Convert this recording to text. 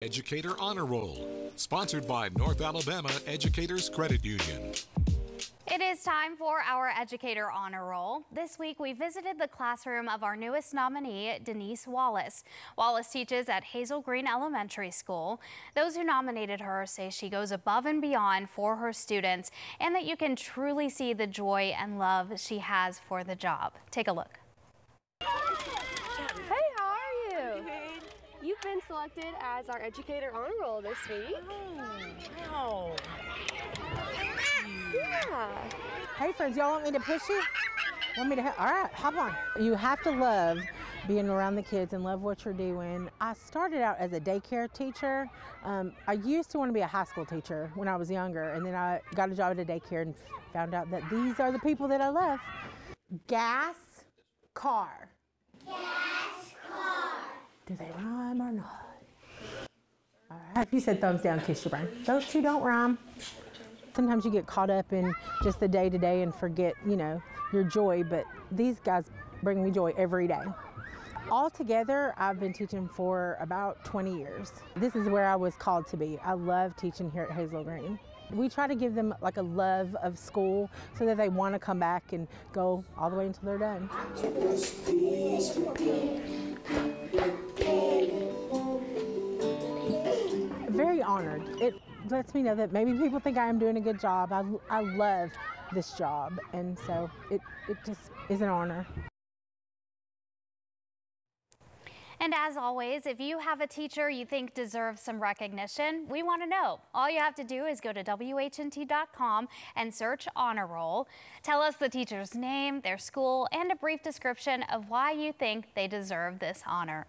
Educator Honor Roll, sponsored by North Alabama Educators Credit Union. It is time for our Educator Honor Roll. This week we visited the classroom of our newest nominee, Denise Wallace. Wallace teaches at Hazel Green Elementary School. Those who nominated her say she goes above and beyond for her students and that you can truly see the joy and love she has for the job. Take a look. You've been selected as our Educator Honor Roll this week. Oh, wow. Yeah. Hey, friends, y'all want me to push you? Want me to? Help? All right, hop on. You have to love being around the kids and love what you're doing. I started out as a daycare teacher. Um, I used to want to be a high school teacher when I was younger, and then I got a job at a daycare and found out that these are the people that I love. Gas, car. Do they rhyme or not? All right, you said thumbs down, kiss your brain. Those two don't rhyme. Sometimes you get caught up in just the day to day and forget, you know, your joy, but these guys bring me joy every day. Altogether, I've been teaching for about 20 years. This is where I was called to be. I love teaching here at Hazel Green. We try to give them like a love of school so that they want to come back and go all the way until they're done. Honored. It lets me know that maybe people think I am doing a good job. I, I love this job, and so it, it just is an honor. And as always, if you have a teacher you think deserves some recognition, we want to know. All you have to do is go to WHNT.com and search Honor Roll. Tell us the teacher's name, their school, and a brief description of why you think they deserve this honor.